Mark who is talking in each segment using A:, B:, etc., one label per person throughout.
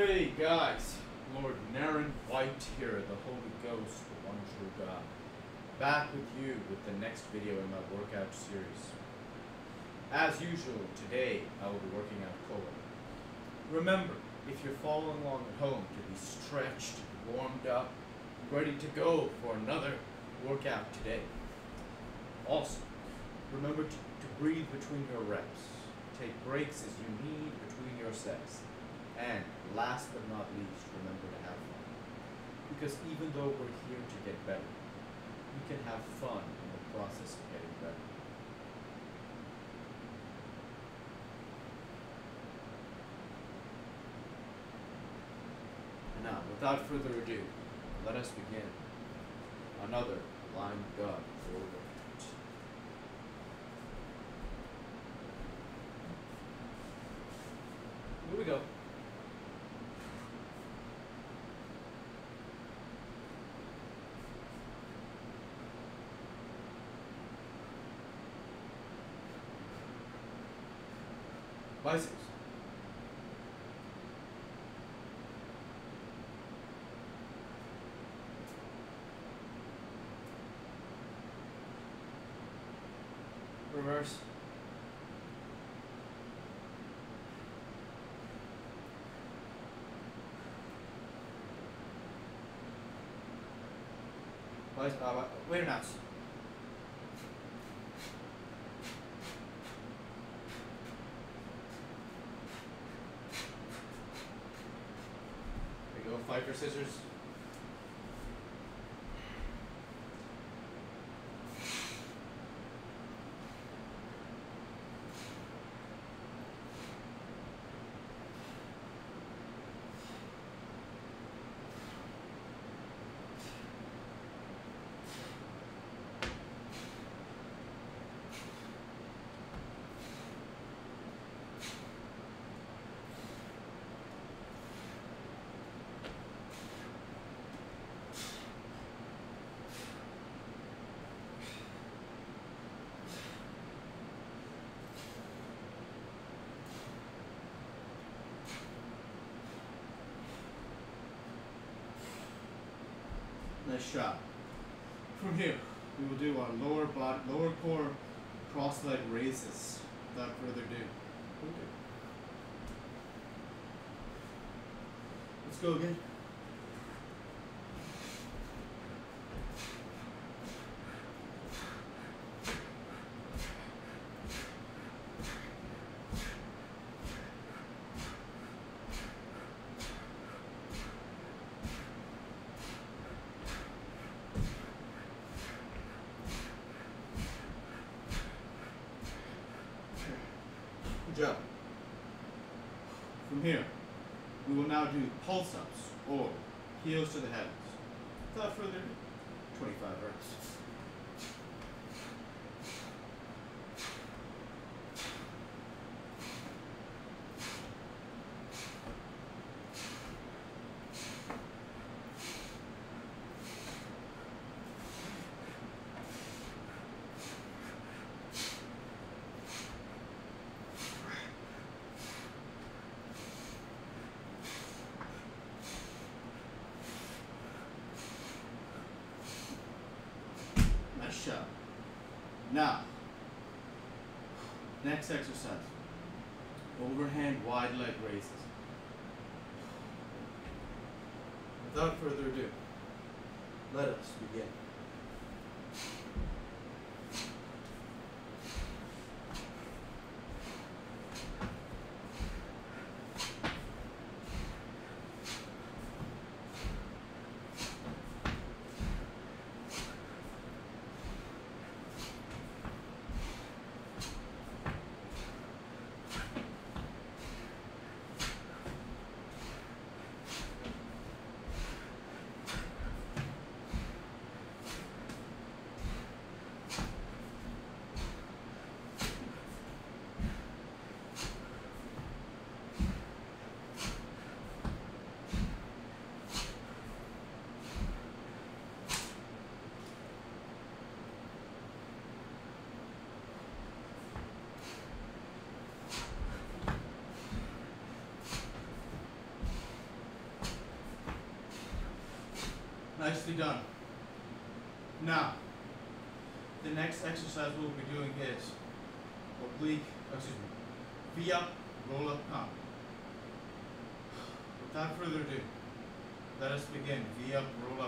A: Hey guys, Lord Naren White here, the Holy Ghost, the one true God. Back with you with the next video in my workout series. As usual, today I will be working out core. Remember, if you're following along at home, to be stretched, warmed up, ready to go for another workout today. Also, remember to, to breathe between your reps. Take breaks as you need between your sets. And last but not least, remember to have fun. Because even though we're here to get better, we can have fun in the process of getting better. And now, without further ado, let us begin another Lion God for workout. Here we go. Biceps. Reverse. Biceps. Uh, wait a minute. There you go, fight for scissors. Nice shot. From here, we will do our lower body, lower core cross leg raises. Without further ado, okay. let's go again. Job. From here, we will now do pulse ups or heels to the heavens. Without further ado, 25 reps. Nice shot. Now, next exercise. Overhand wide leg raises. Without further ado, let us begin. Nicely done. Now, the next exercise we'll be doing is oblique, excuse me, V up, roll up, comp. Without further ado, let us begin. V up, roll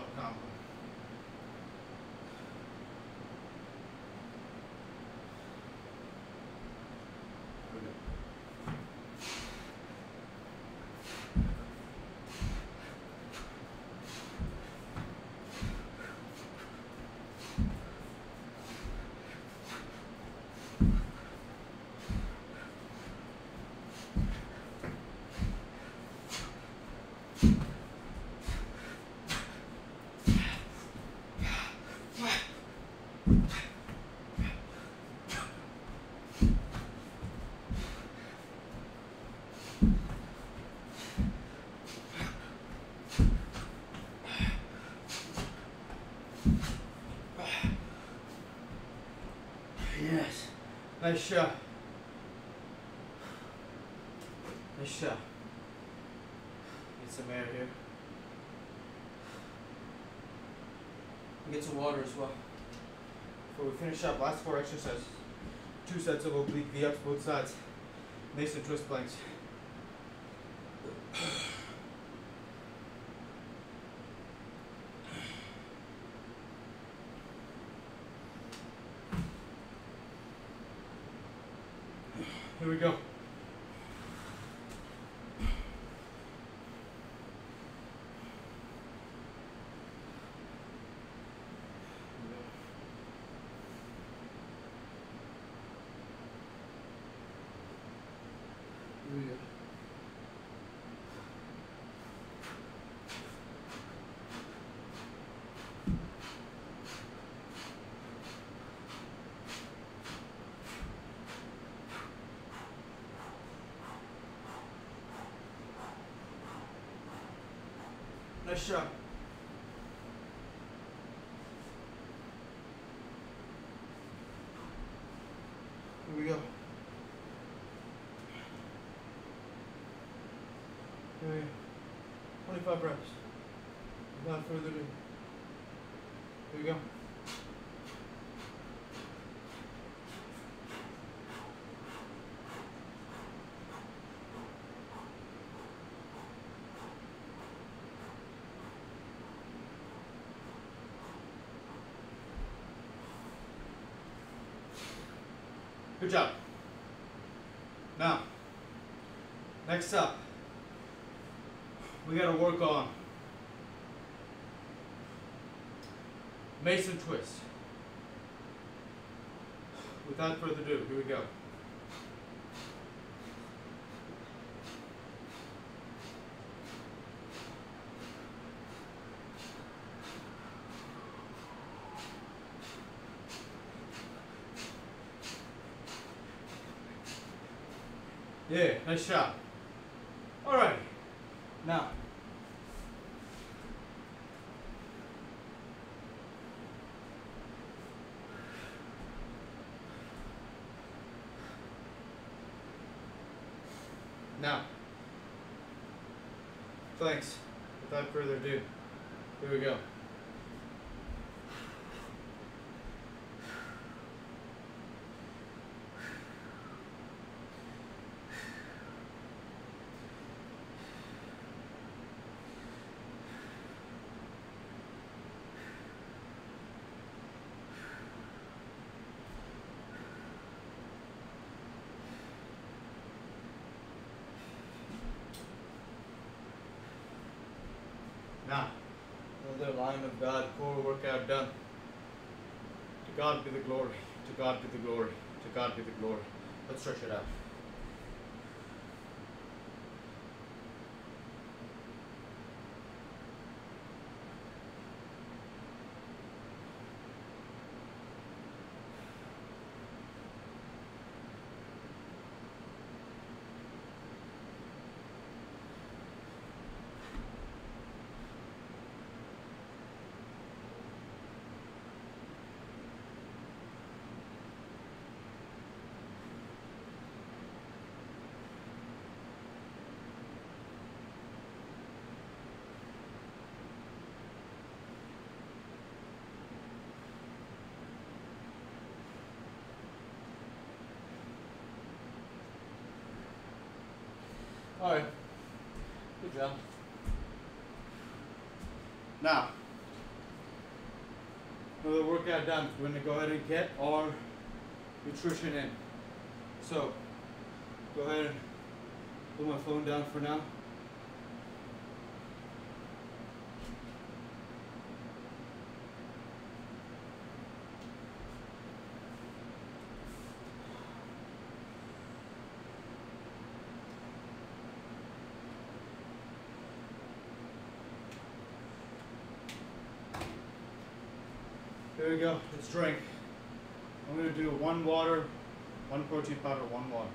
A: Nice shot. Get some air here. Get some water as well. Before we finish up, last four exercises. Two sets of oblique V ups both sides. Mason twist planks. Nice shot. Here we go. Here we go. 25 reps. Without further ado. Here we go. Good job. Now, next up, we gotta work on Mason twist. Without further ado, here we go. Yeah, nice shot. All right. Now, now, thanks. Without further ado, here we go. Now, another Lion of God core workout done. To God be the glory. To God be the glory. To God be the glory. Let's stretch it out. Alright. Good job. Now, another workout done. We're gonna go ahead and get our nutrition in. So, go ahead and put my phone down for now. Here we go. Let's drink. I'm gonna do one water, one protein powder, one water.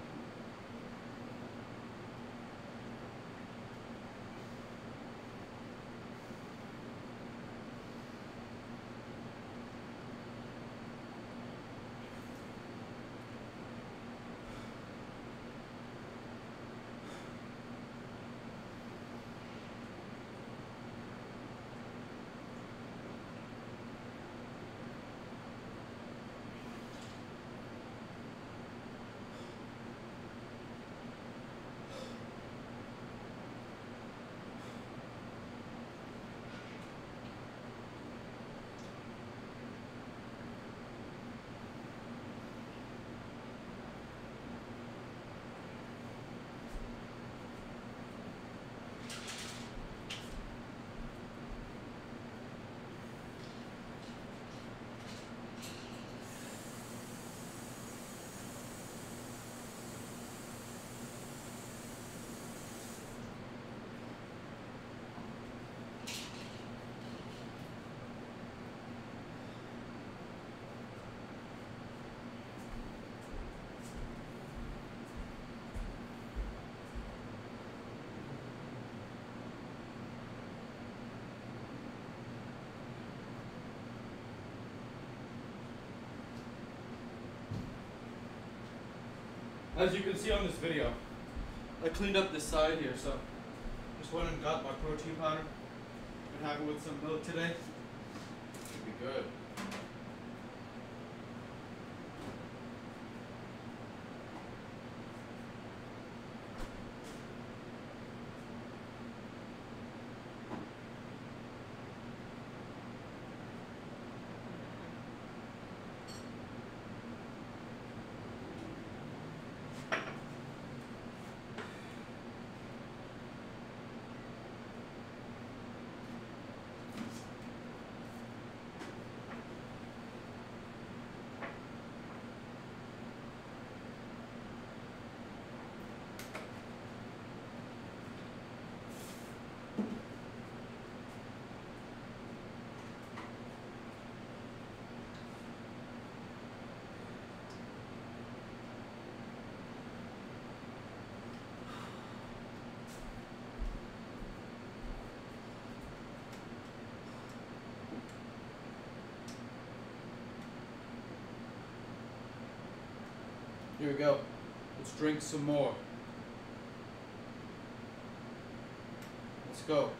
A: As you can see on this video, I cleaned up this side here, so just went and got my protein powder. Gonna have it with some milk today. Here we go. Let's drink some more. Let's go.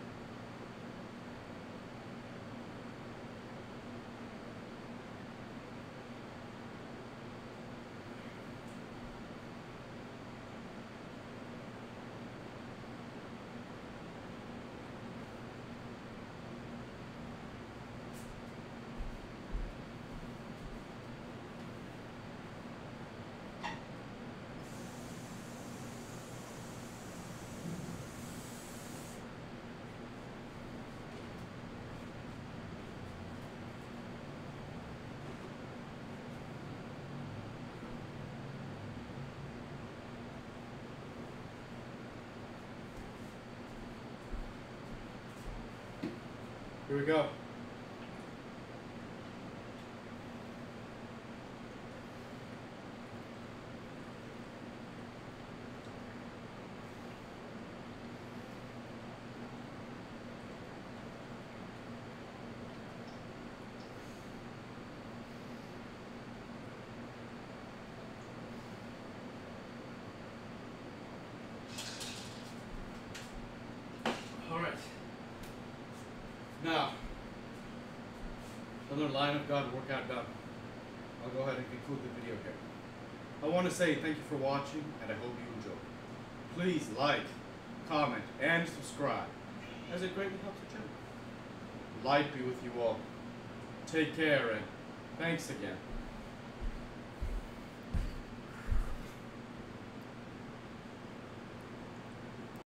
A: Here we go. All right. Now, another Lion of God workout done. I'll go ahead and conclude the video here. I want to say thank you for watching and I hope you enjoyed. Please like, comment, and subscribe, as it greatly helps the channel. Light be with you all. Take care, and thanks again.